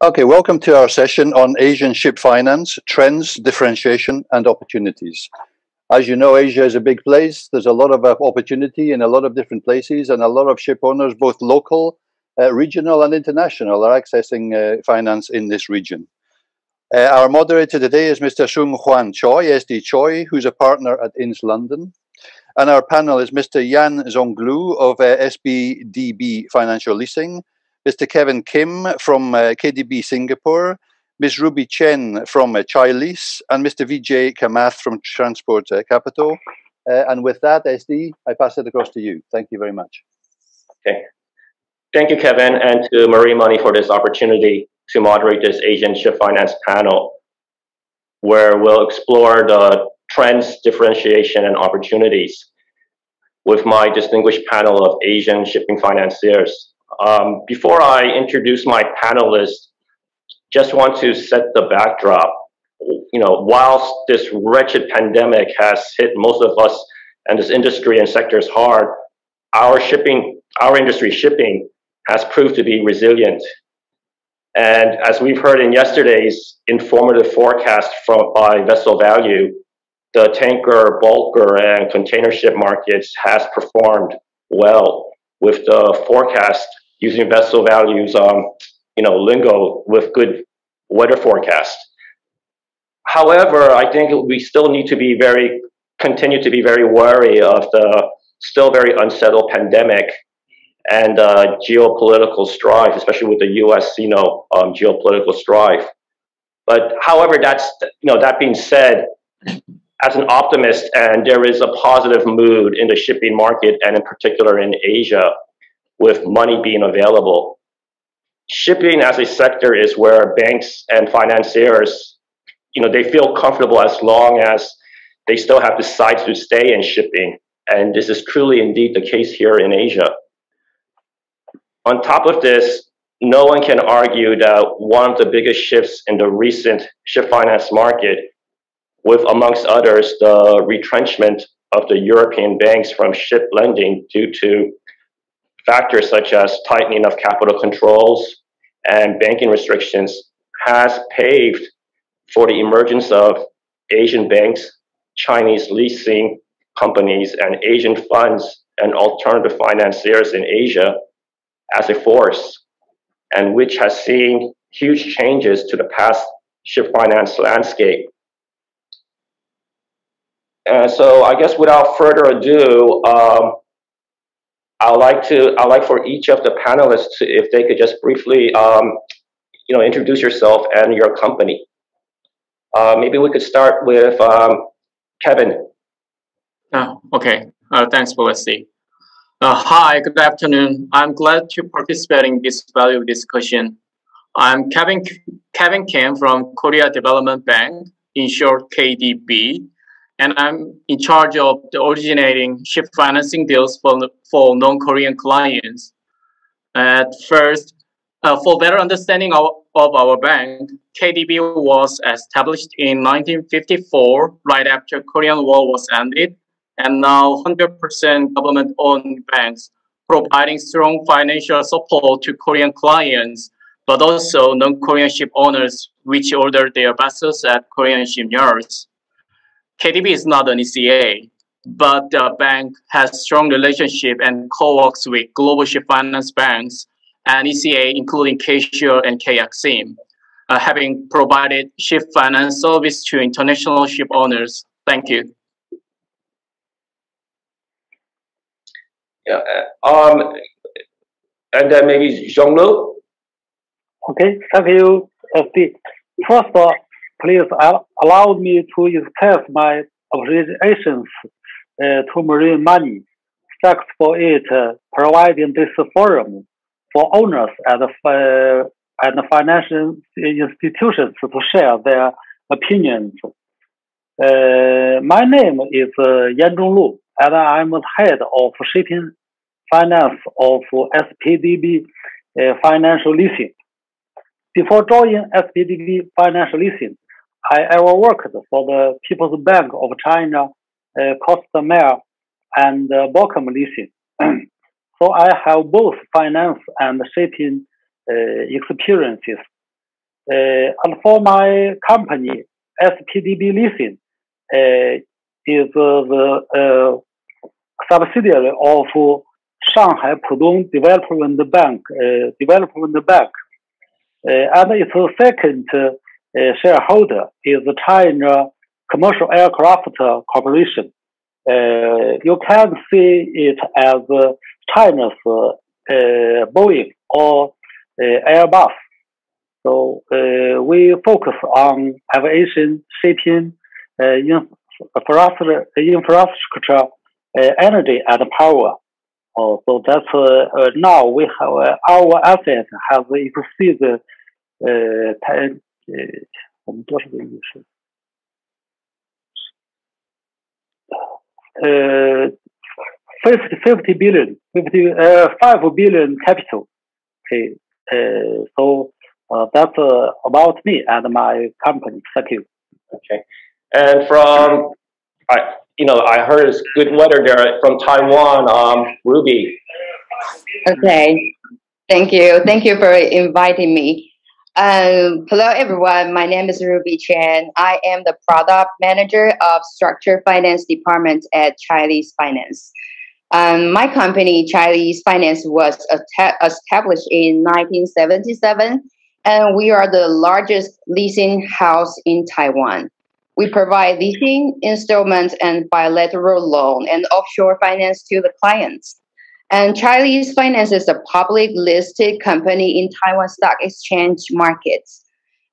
Okay, welcome to our session on Asian ship finance, trends, differentiation, and opportunities. As you know, Asia is a big place. There's a lot of uh, opportunity in a lot of different places, and a lot of ship owners, both local, uh, regional, and international, are accessing uh, finance in this region. Uh, our moderator today is Mr. Sung Hwan Choi, SD Choi, who's a partner at Ince London. And our panel is Mr. Yan Zhonglu of uh, SPDB Financial Leasing, Mr. Kevin Kim from uh, KDB Singapore, Ms. Ruby Chen from uh, Chai and Mr. Vijay Kamath from Transport uh, Capital. Uh, and with that, SD, I pass it across to you. Thank you very much. Okay. Thank you, Kevin, and to Marine Money for this opportunity to moderate this Asian ship finance panel, where we'll explore the trends, differentiation, and opportunities with my distinguished panel of Asian shipping financiers. Um, before I introduce my panelists, just want to set the backdrop. You know, whilst this wretched pandemic has hit most of us and this industry and sectors hard, our shipping, our industry shipping has proved to be resilient. And as we've heard in yesterday's informative forecast from by Vessel Value, the tanker, bulker, and container ship markets has performed well with the forecast using vessel values, um, you know, lingo with good weather forecast. However, I think we still need to be very, continue to be very wary of the still very unsettled pandemic and uh, geopolitical strife, especially with the U.S. You know, um, geopolitical strife. But however, that's you know that being said, as an optimist, and there is a positive mood in the shipping market, and in particular in Asia with money being available. Shipping as a sector is where banks and financiers, you know, they feel comfortable as long as they still have the sites to stay in shipping. And this is truly indeed the case here in Asia. On top of this, no one can argue that one of the biggest shifts in the recent ship finance market, with amongst others the retrenchment of the European banks from ship lending due to factors such as tightening of capital controls and banking restrictions has paved for the emergence of Asian banks, Chinese leasing companies, and Asian funds and alternative financiers in Asia as a force, and which has seen huge changes to the past ship finance landscape. And so I guess without further ado, um, I'd like to, I'd like for each of the panelists, if they could just briefly, um, you know, introduce yourself and your company. Uh, maybe we could start with um, Kevin. Oh, okay. Uh, thanks, Felicity. Uh, hi, good afternoon. I'm glad to participate in this value discussion. I'm Kevin, Kevin Kim from Korea Development Bank, in short KDB, and I'm in charge of the originating ship financing deals for, for non-Korean clients. At first, uh, for better understanding of, of our bank, KDB was established in 1954, right after Korean War was ended, and now 100% government-owned banks, providing strong financial support to Korean clients, but also non-Korean ship owners which order their vessels at Korean shipyards. KDB is not an ECA, but the bank has strong relationship and co-works with global ship finance banks and ECA, including K-SURE and KEXIM, uh, having provided ship finance service to international ship owners. Thank you. Yeah, uh, um, and then maybe Zhonglu. Okay, thank you, SD. First, uh, please allow me to express my appreciations uh, to Marine Money. Thanks for it uh, providing this forum for owners and, uh, and financial institutions to share their opinions. Uh, my name is uh, Yan Zhonglu, and I'm the head of shipping finance of SPDB uh, Financial Leasing. Before joining SPDB Financial Leasing, I ever worked for the People's Bank of China, uh, Costamare, and uh, BOCOM Leasing. so I have both finance and shipping uh, experiences. Uh, and for my company, SPDB Leasing, uh, is the uh, subsidiary of Shanghai Pudong Development Bank, uh, Development Bank, uh, and its the second uh, shareholder is the China Commercial Aircraft Corporation. Uh, you can see it as China's uh, Boeing or uh, Airbus. So we focus on aviation, shipping, infrastructure, infrastructure energy, and power. Uh, so that's uh, uh, now we have our assets have exceeded 10 э, он тоже выигрышен. Uh, 50, 50 billion, uh, 5 billion capital. Okay, uh, so uh, that's about me and my company. Thank you. Okay, and from I, you know, I heard it's good weather there from Taiwan. Um, Ruby. Okay, thank you, thank you for inviting me. Um, hello, everyone. My name is Ruby Chen. I am the product manager of Structure finance department at Chailease Finance. Um, my company, Chailease Finance, was established in 1977, and we are the largest leasing house in Taiwan. We provide leasing, installments, and bilateral loan and offshore finance to the clients. And Chailease Finance is a public listed company in Taiwan Stock Exchange markets.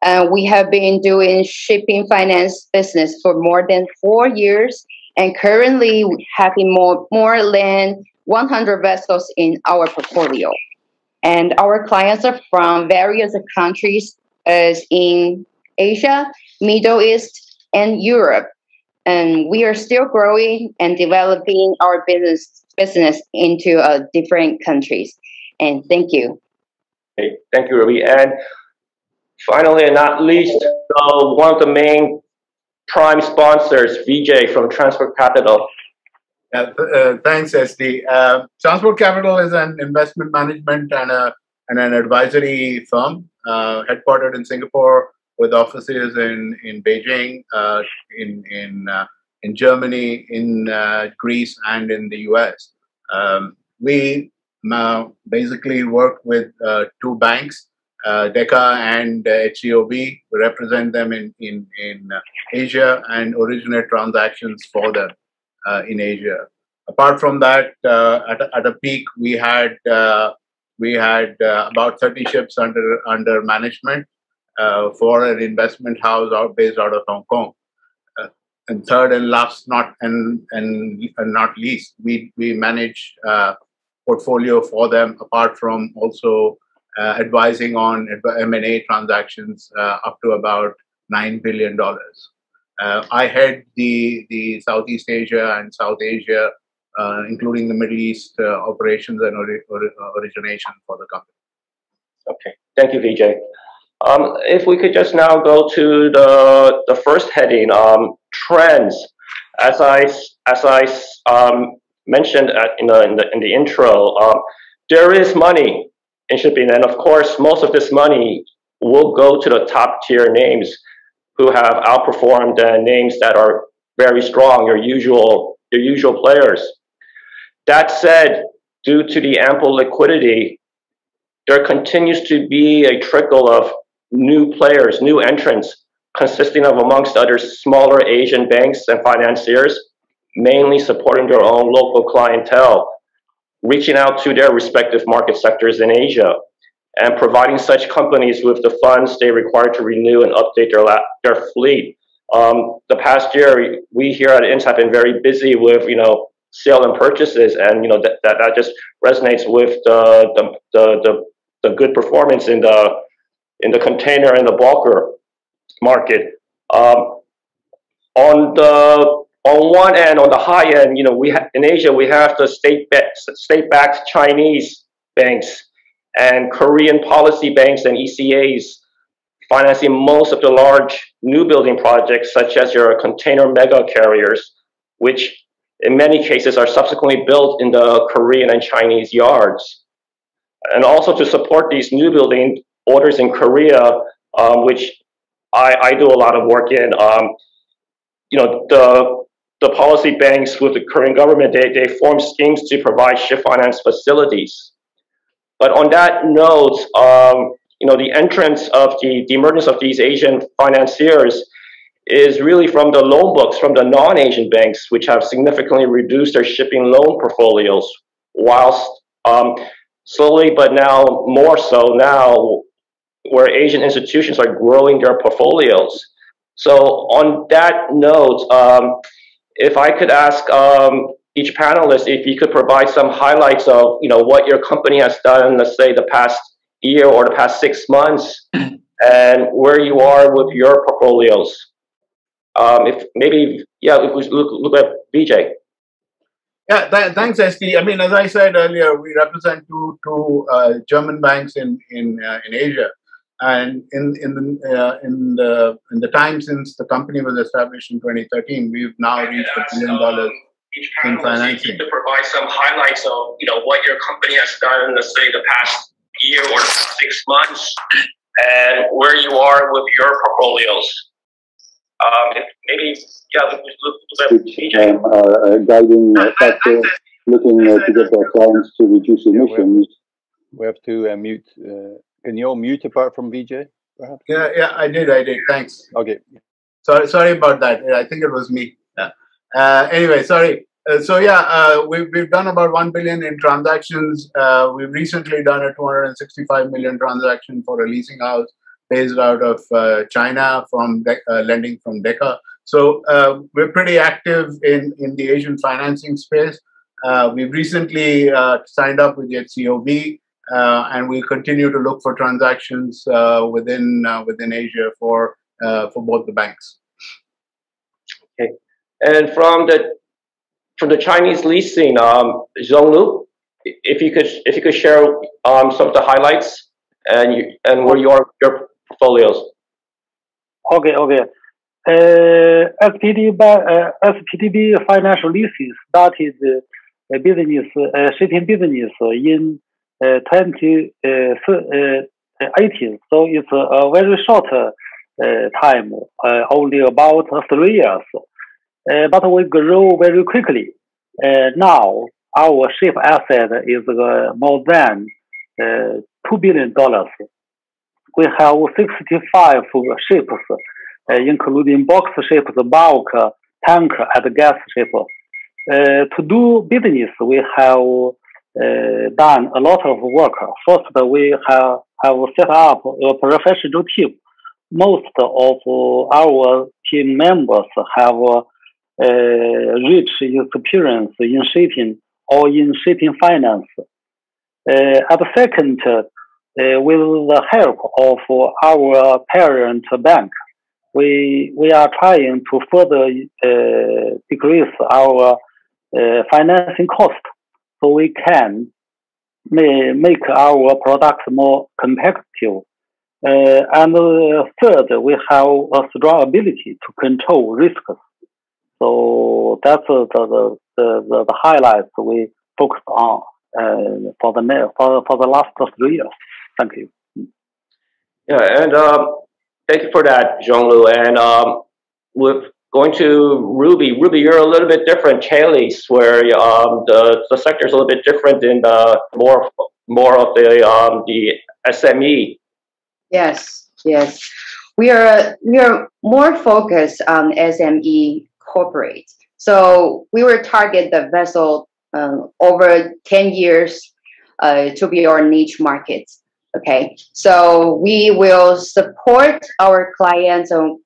And we have been doing shipping finance business for more than four years, and currently having more more than 100 vessels in our portfolio. And our clients are from various countries, as in Asia, Middle East, and Europe. And we are still growing and developing our business business into uh, different countries. And thank you. Okay, thank you, Ruby. And finally, and not least, uh, one of the main prime sponsors, Vijay from Transport Capital. Uh, uh, thanks, SD. Uh, Transport Capital is an investment management and, a, and an advisory firm uh, headquartered in Singapore with offices in, in Beijing, uh, in, in in Germany, in uh, Greece, and in the US. Um, we basically work with uh, two banks, uh, Deka and HCOB. We represent them in, in, in Asia and originate transactions for them in Asia. Apart from that, at, a, at a peak, we had we had uh, about 30 ships under under management uh, for an investment house out, based out of Hong Kong and third and last, not and and, and not least, we we manage uh, portfolio for them. Apart from also uh, advising on M&A transactions uh, up to about nine billion dollars. Uh, I head the the Southeast Asia and South Asia, uh, including the Middle East uh, operations and ori origination for the company. Okay, thank you, Vijay. Um, if we could just now go to the, the first heading, um, trends. As I, as I um, mentioned in, the, in, the, in the intro, um, there is money in shipping. And of course, most of this money will go to the top tier names who have outperformed names that are very strong, your usual, your usual players. That said, due to the ample liquidity, there continues to be a trickle of new players, new entrants, consisting of, amongst others, smaller Asian banks and financiers, mainly supporting their own local clientele, reaching out to their respective market sectors in Asia, and providing such companies with the funds they require to renew and update their, their fleet. Um, the past year, we here at Ince have been very busy with, you know, sale and purchases, and you know that that, that just resonates with the the, the the the good performance in the in the container and the bulker market. Um, on the on one end, on the high end, you know, we in Asia we have the state state-backed Chinese banks and Korean policy banks and ECAs financing most of the large new building projects, such as your container mega carriers, which in many cases are subsequently built in the Korean and Chinese yards. And also to support these new building orders in Korea, um, which I, I do a lot of work in. Um, you know, the the policy banks with the current government, they, they form schemes to provide ship finance facilities. But on that note, um, you know, the entrance of the, the emergence of these Asian financiers is really from the loan books from the non-Asian banks, which have significantly reduced their shipping loan portfolios, whilst um, slowly, but now more so now, where Asian institutions are growing their portfolios. So on that note, um, if I could ask um, each panelist if you could provide some highlights of you know what your company has done, let's say the past year or the past six months, and where you are with your portfolios. Um, if maybe yeah, if we look look at Vijay. Yeah, th- thanks, SD. I mean, as I said earlier, we represent two two uh, German banks in in uh, in Asia, and in in the uh, in the in the time since the company was established in 2013, we've now reached a billion dollars in financing. To provide some highlights of you know what your company has done, let's say the past year or six months, and where you are with your portfolios. Um, maybe yeah, look, look, look at Um, uh, guiding uh, factor, looking uh, to get our clients to reduce emissions. We have to uh, mute. Uh, can you all mute apart from VJ? Perhaps? Yeah, yeah, I did, I did. Thanks. Okay. Sorry, sorry about that. I think it was me. Yeah. Uh, anyway, sorry. Uh, so yeah, uh, we've we've done about one billion in transactions. Uh, we've recently done a 265 million transaction for a leasing house based out of uh, China from De- uh, lending from Deka. So we're pretty active in in the Asian financing space. we've recently signed up with HCOB, and we'll continue to look for transactions within within Asia for for both the banks. Okay. And from the from the Chinese leasing, um, Zhonglu, if you could if you could share um, some of the highlights and you, and where your your portfolios. Okay, okay. Uh, SPDB, uh, SPDB Financial Leasing started uh, business uh, shipping business in uh, 2018, uh, so it's a very short uh, time, uh, only about three years. Uh, but we grow very quickly. Uh, now our ship asset is uh, more than two billion dollars. We have 65 ships, including box ships, bulk, tanker, and gas ship. to do business, we have uh, done a lot of work. First, we have, have set up a professional team. Most of our team members have uh, rich experience in shipping or in shipping finance. Uh, at the second, uh, with the help of our parent bank, we we are trying to further uh, decrease our uh, financing cost so we can make our products more competitive. Uh, and third, we have a strong ability to control risks. So that's the the, the, the highlights we focused on uh, for the for, for the last three years. Thank you. Yeah, and um, thank you for that, Zhonglu. And um, with going to Ruby, Ruby, you're a little bit different, Chailease, where um, the the sector is a little bit different in the more more of the um, the SME. Yes, yes, we are we are more focused on SME corporate. So we will target the vessel um, over 10 years uh, to be our niche markets. Okay, so we will support our clients on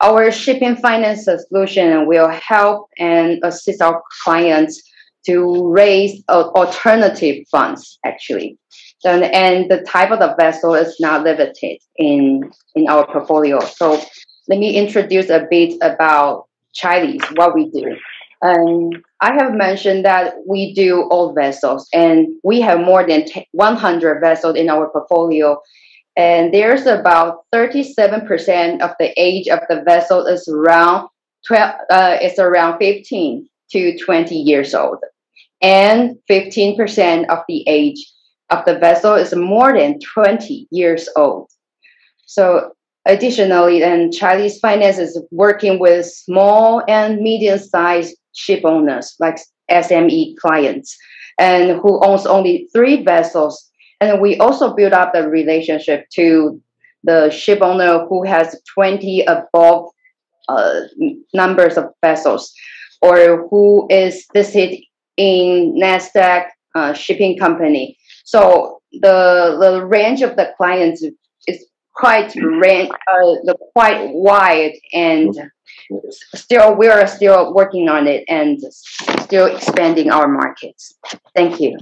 our shipping finance solution will help and assist our clients to raise alternative funds actually. And, and the type of the vessel is not limited in in our portfolio. So let me introduce a bit about Chailease, what we do. And I have mentioned that we do old vessels, and we have more than 100 vessels in our portfolio. And there's about 37% of the age of the vessel is around 12, uh, it's around 15 to 20 years old. And 15% of the age of the vessel is more than 20 years old. So Additionally, and Chailease finance is working with small and medium-sized ship owners like SME clients and who owns only three vessels. And we also build up the relationship to the ship owner who has 20 above uh, numbers of vessels or who is listed in NASDAQ uh, shipping company. So the, the range of the clients is quite ran, uh, quite wide and still we are still working on it and still expanding our markets. Thank you.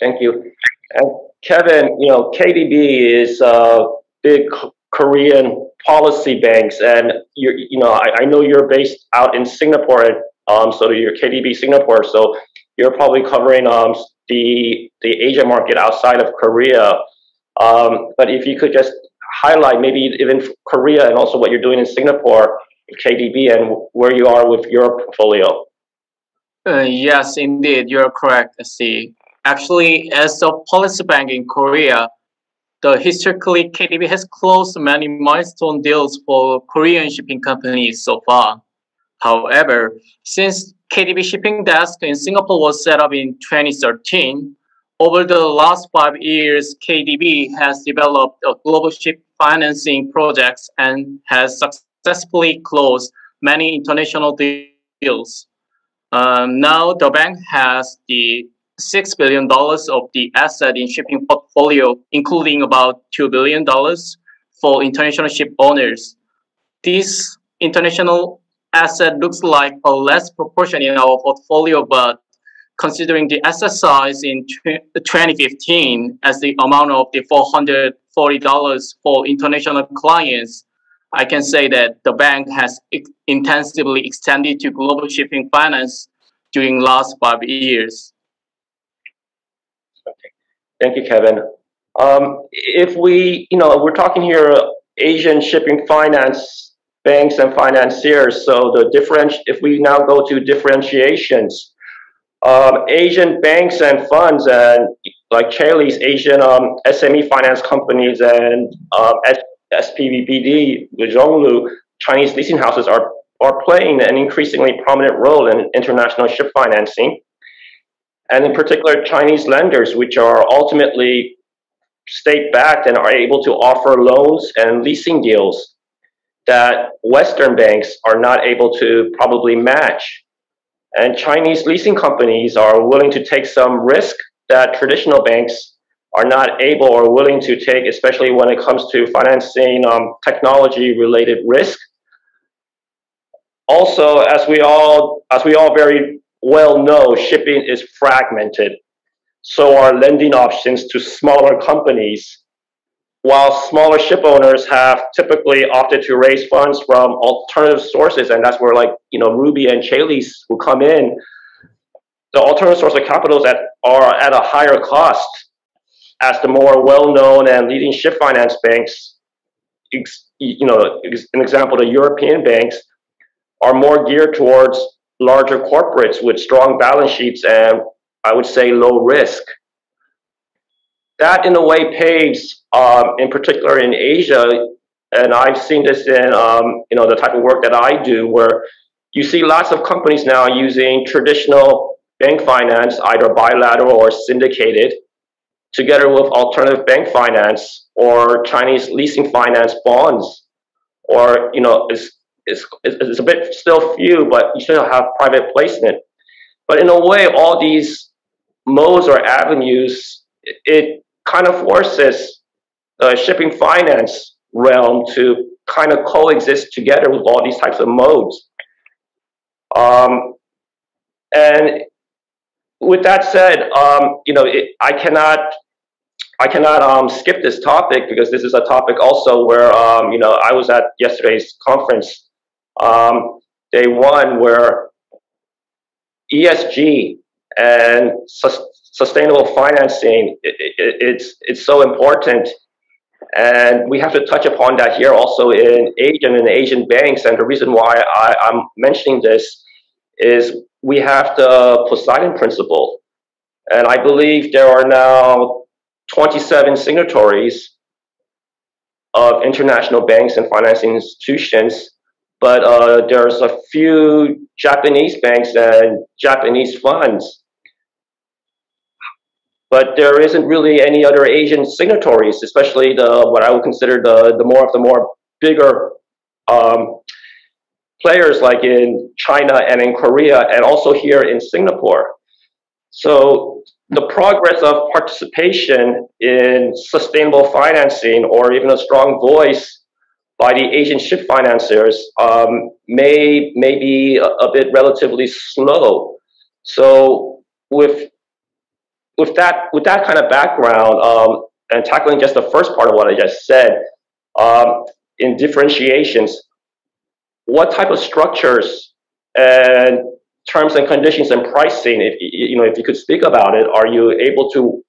Thank you. And Kevin, you know, KDB is a big Korean policy banks, and you you know, I, I know you're based out in Singapore, um, so you're KDB Singapore, so you're probably covering um the the Asia market outside of Korea. Um, but if you could just highlight maybe even Korea and also what you're doing in Singapore, KDB, and where you are with your portfolio. Uh, yes, indeed, you're correct. See, actually, as a policy bank in Korea, the historically KDB has closed many milestone deals for Korean shipping companies so far. However, since KDB shipping desk in Singapore was set up in 2013, over the last five years, KDB has developed a global ship financing projects and has successfully closed many international deals. Um, now the bank has the $6 billion of the asset in shipping portfolio, including about $2 billion for international ship owners. This international asset looks like a less proportion in our portfolio, but considering the asset size in 2015 as the amount of the $440 for international clients, I can say that the bank has intensively extended to global shipping finance during last five years. Thank you, Kevin. Um, if we, you know, we're talking here Asian shipping finance banks and financiers. So the different, if we now go to differentiations, um, Asian banks and funds and like Chailease's Asian um, SME finance companies and um, SPDB, Zhonglu, Chinese leasing houses are, are playing an increasingly prominent role in international ship financing and in particular Chinese lenders, which are ultimately state-backed and are able to offer loans and leasing deals that Western banks are not able to probably match. And Chinese leasing companies are willing to take some risk that traditional banks are not able or willing to take, especially when it comes to financing um, technology-related risk. Also, as we all as we all very well know shipping is fragmented. So are lending options to smaller companies. While smaller ship owners have typically opted to raise funds from alternative sources, and that's where like you know Ruby and Chailease will come in. The alternative source of capitals that are at a higher cost, as the more well-known and leading ship finance banks, you know, an example, the European banks, are more geared towards larger corporates with strong balance sheets and I would say low risk. That in a way paves, um, in particular in Asia, and I've seen this in um, you know the type of work that I do, where you see lots of companies now using traditional bank finance, either bilateral or syndicated, together with alternative bank finance or Chinese leasing finance bonds, or you know it's, it's a bit still few, but you still have private placement. But in a way, all these modes or avenues, it, kind of forces the shipping finance realm to kind of coexist together with all these types of modes. Um, and with that said, um, you know, it, I cannot I cannot um, skip this topic because this is a topic also where um, you know I was at yesterday's conference um, day one where ESG and su- sustainable financing it, it, it's it's so important. And we have to touch upon that here also in Asian and Asian banks. And the reason why I, I'm mentioning this is we have the Poseidon principle. And I believe there are now 27 signatories of international banks and financing institutions, but uh, there's a few Japanese banks and Japanese funds. But there isn't really any other Asian signatories, especially the what I would consider the the more of the more bigger um, players like in China and in Korea and also here in Singapore. So the progress of participation in sustainable financing or even a strong voice by the Asian ship financiers um, may, may be a, a, bit relatively slow. So with, with, that, with that kind of background um, and tackling just the first part of what I just said, um, in differentiations, what type of structures and terms and conditions and pricing, if you know, if you could speak about it, are you able to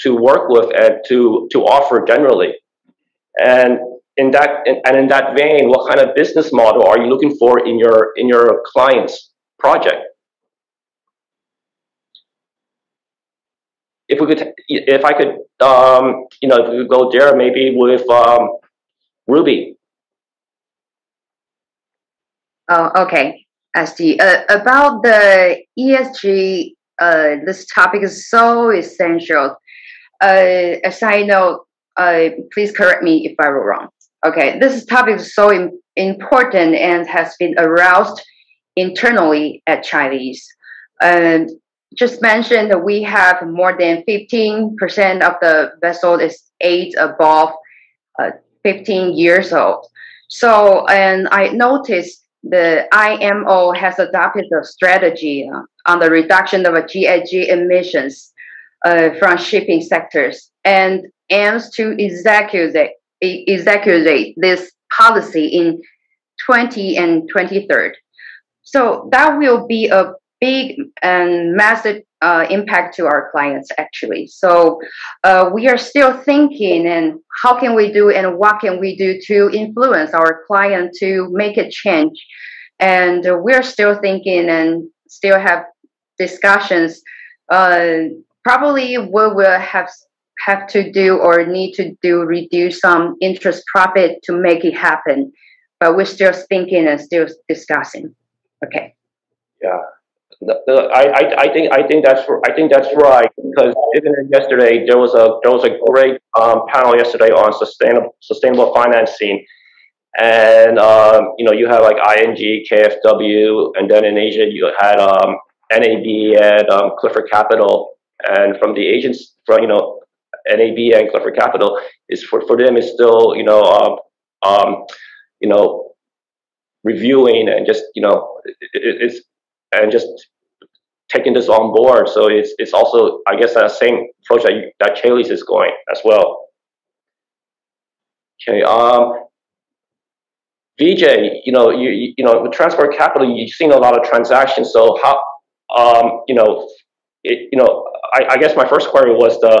to work with and to to offer generally? And in that and in that vein, what kind of business model are you looking for in your in your client's project? If we could, if I could, um, you know, if we could go there, maybe with um, Ruby. Oh, okay. I see. Uh, about the ESG, uh, this topic is so essential. Uh, as I know, uh, please correct me if I were wrong. Okay, this topic is so Im- important and has been aroused internally at Chailease. And just mentioned that we have more than 15% of the vessel is age above uh, 15 years old. So, and I noticed the IMO has adopted a strategy uh, on the reduction of GHG emissions uh, from shipping sectors and aims to execute, execute this policy in 20 and 23rd. So that will be a big and massive uh, impact to our clients actually. So uh, we are still thinking and how can we do and what can we do to influence our client to make a change. And we're still thinking and still have discussions. Uh, probably we will have have to do or need to do reduce some interest profit to make it happen. But we're still thinking and still discussing. Okay. Yeah I, I, think I think that's I think that's right because even yesterday there was a there was a great um, panel yesterday on sustainable sustainable financing, and um, you know you have like ING, KFW, and then in Asia you had um, NAB and um, Clifford Capital, and from the agents from you know NAB and Clifford Capital is for for them is still you know um, um, you know reviewing and just you know it, it's and just taking this on board. So it's it's also I guess that same approach that you, that Chailease is going as well. Okay. Um, VJ, you know, you you know, with transport capital, you've seen a lot of transactions. So how, um, you know, it, you know, I, I guess my first query was the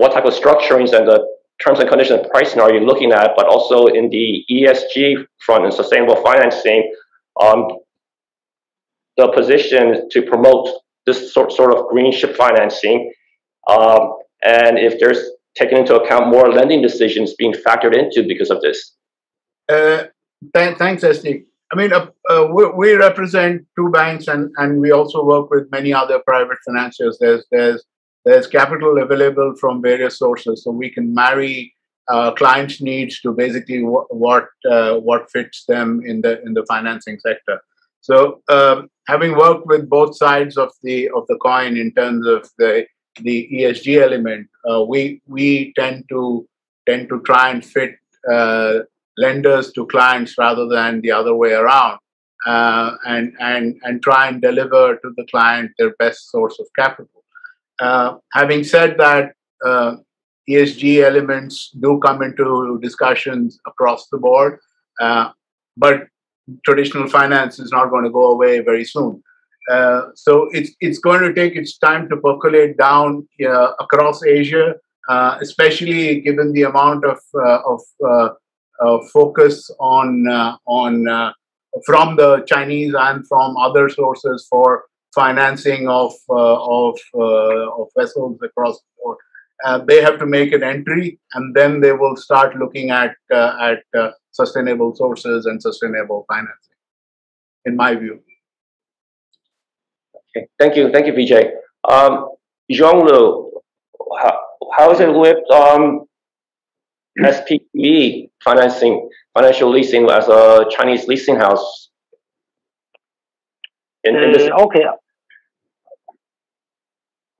what type of structurings and the terms and conditions and pricing are you looking at, but also in the ESG front and sustainable financing, um, the position to promote this sort, sort of green ship financing. Um, and if there's taken into account more lending decisions being factored into because of this. Uh, th- thanks, SD. I mean, uh, uh, we, we, represent two banks, and, and we also work with many other private financiers. There's there's there's capital available from various sources, so we can marry uh, clients' needs to basically w- what uh, what fits them in the in the financing sector. So, um, having worked with both sides of the of the coin in terms of the the ESG element, uh, we we tend to tend to try and fit uh, lenders to clients rather than the other way around, uh, and and and try and deliver to the client their best source of capital. Uh, having said that, uh, ESG elements do come into discussions across the board, uh, but traditional finance is not going to go away very soon. Uh, so it's it's going to take its time to percolate down uh, across Asia, especially given the amount of of focus on on from the Chinese and from other sources for financing of of, of vessels across the board. uh, they have to make an entry, and then they will start looking at uh, at uh, sustainable sources and sustainable financing. In my view. Okay, thank you, thank you, Vijay. Um, Zhonglu, how, how is it with um, SPDB financing, financial leasing as a Chinese leasing house? In, in this uh, okay.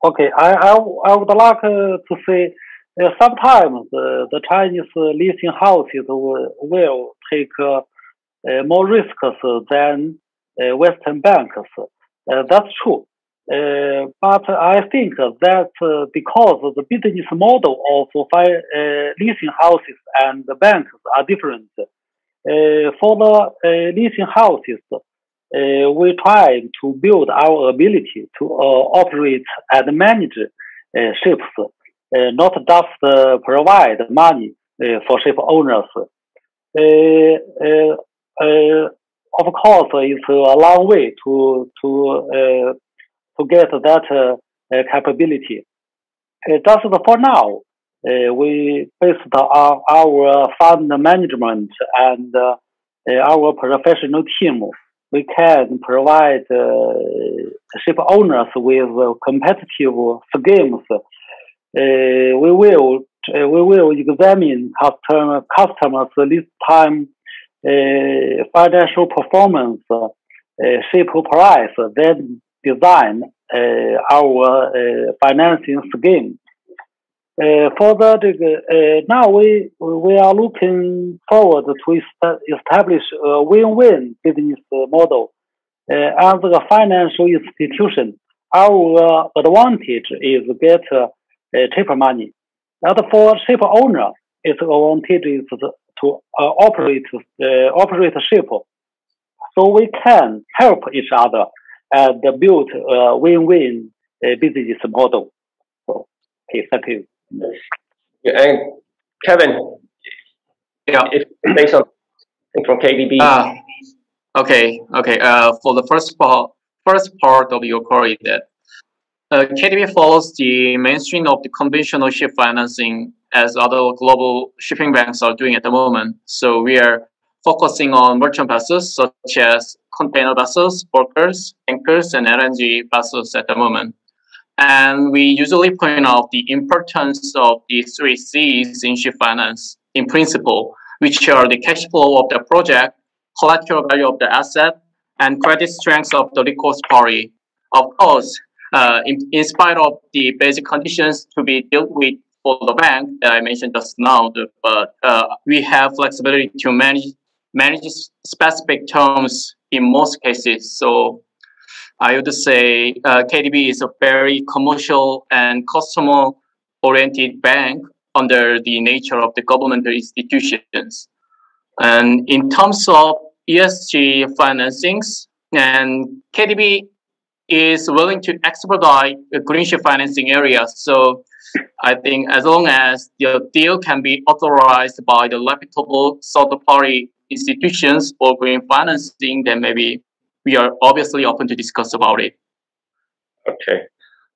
Okay, I, I, I would like uh, to say uh, sometimes uh, the Chinese leasing houses will, will take uh, more risks than uh, Western banks. that's true. Uh, but I think that uh, because the business model of uh, leasing houses and the banks are different, for the leasing houses, Uh, we try to build our ability to uh, operate and manage uh, ships, not just provide money for ship owners. of course, it's a long way to to to get that uh, uh, capability. just for now, uh, we based on our fund management and our professional team, we can provide ship owners with competitive schemes. we will we will examine customer customers this time uh, financial performance, uh, ship price, then design uh, our uh, financing scheme. Uh, for that, uh, now we we are looking forward to establish a win-win business uh, model. Uh, as a financial institution, our advantage is get cheaper money. And for ship owner, its advantage is to operate operate ship, so we can help each other and build a win-win uh, business model. So, okay, thank you. Yeah, and Kevin, yeah, if based on from KDB. Uh, okay, okay. Uh, for the first part, first part of your query, that uh, KDB follows the mainstream of the conventional ship financing as other global shipping banks are doing at the moment. So we are focusing on merchant vessels such as container vessels, bulkers, tankers, and LNG vessels at the moment. And we usually point out the importance of the three C's in ship finance in principle, which are the cash flow of the project, collateral value of the asset, and credit strength of the recourse party. Of course, uh, in, in spite of the basic conditions to be dealt with for the bank that I mentioned just now, but uh, we have flexibility to manage manage specific terms in most cases. So I would say uh, KDB is a very commercial and customer oriented bank under the nature of the governmental institutions. And in terms of ESG financings, and KDB is willing to expedite the green ship financing area. So I think as long as the deal can be authorized by the reputable third party institutions for green financing, then maybe we are obviously open to discuss about it. Okay.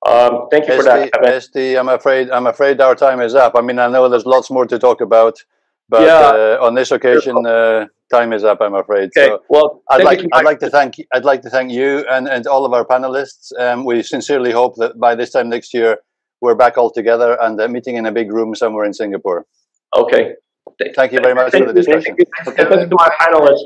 Um, thank you for that. SD, I'm afraid I'm afraid our time is up. I mean, I know there's lots more to talk about, but yeah. uh, on this occasion, uh, time is up. I'm afraid. Okay. So well, I'd like I'd like to thank I'd like to thank you and, and all of our panelists. Um, we sincerely hope that by this time next year we're back all together and uh, meeting in a big room somewhere in Singapore. Okay. Thank you very much thank for the discussion. Thank you, thank you to my panelists.